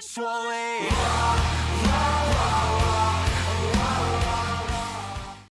swollen.